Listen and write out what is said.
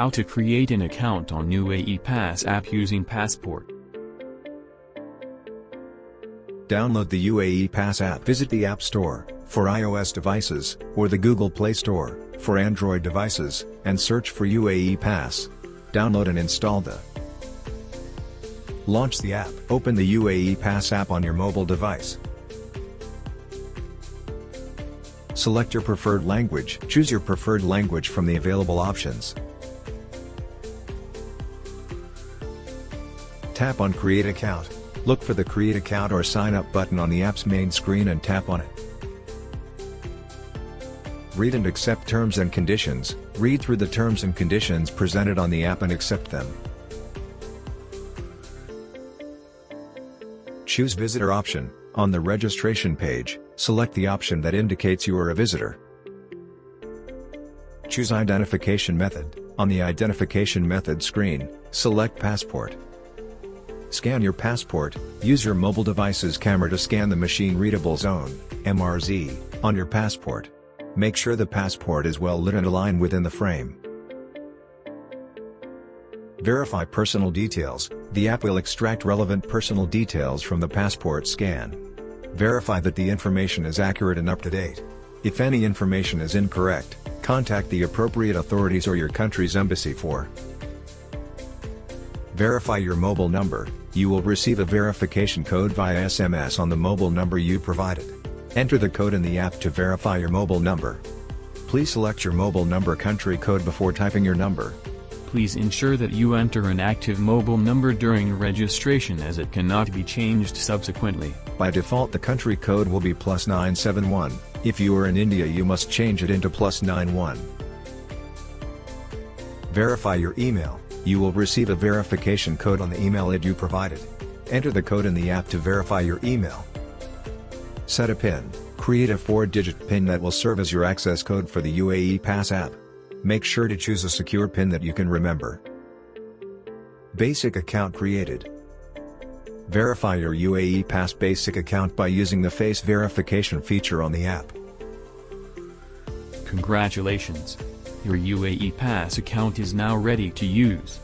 How to create an account on UAE Pass app using Passport. Download the UAE Pass app. Visit the App Store for iOS devices or the Google Play Store for Android devices and search for UAE Pass. Download and install the Launch the app. Open the UAE Pass app on your mobile device. Select your preferred language. Choose your preferred language from the available options. Tap on Create Account. Look for the Create Account or Sign Up button on the app's main screen and tap on it. Read and accept terms and conditions. Read through the terms and conditions presented on the app and accept them. Choose Visitor option. On the registration page, select the option that indicates you are a visitor. Choose Identification Method. On the Identification Method screen, select Passport. Scan your passport, use your mobile device's camera to scan the machine-readable zone, MRZ, on your passport. Make sure the passport is well lit and aligned within the frame. Verify personal details, the app will extract relevant personal details from the passport scan. Verify that the information is accurate and up to date. If any information is incorrect, contact the appropriate authorities or your country's embassy for Verify your mobile number, you will receive a verification code via SMS on the mobile number you provided. Enter the code in the app to verify your mobile number. Please select your mobile number country code before typing your number. Please ensure that you enter an active mobile number during registration as it cannot be changed subsequently. By default the country code will be plus 971, if you are in India you must change it into plus 91. Verify your email, you will receive a verification code on the email ID you provided. Enter the code in the app to verify your email. Set a PIN, create a 4-digit PIN that will serve as your access code for the UAE Pass app. Make sure to choose a secure PIN that you can remember. Basic account created. Verify your UAE Pass basic account by using the face verification feature on the app. Congratulations! Your UAE Pass account is now ready to use.